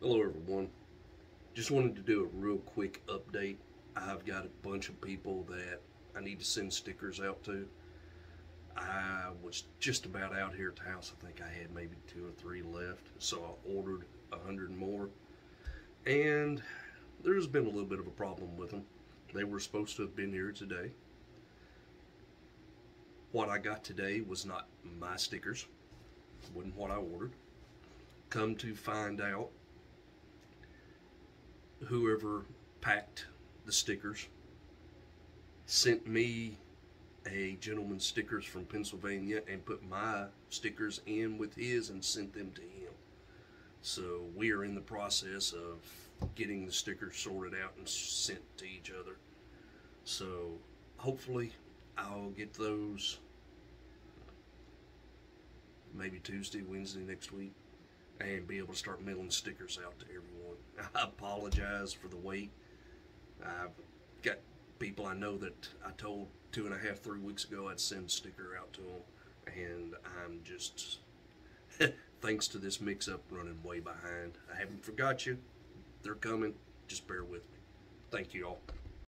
Hello, everyone. Just wanted to do a real quick update. I've got a bunch of people that I need to send stickers out to. I was just about out here at the house. I think I had maybe two or three left, so I ordered a hundred more. And there's been a little bit of a problem with them. They were supposed to have been here today. What I got today was not my stickers, wasn't what I ordered. Come to find out, whoever packed the stickers sent me a gentleman's stickers from Pennsylvania and put my stickers in with his and sent them to him. So we are in the process of getting the stickers sorted out and sent to each other. So hopefully I'll get those maybe Tuesday, Wednesday next week and be able to start mailing stickers out to everyone. I apologize for the wait. I've got people I know that I told two and a half, three weeks ago I'd send sticker out to them, and I'm just, thanks to this mix up, running way behind. I haven't forgot you. They're coming. Just bear with me. Thank you all.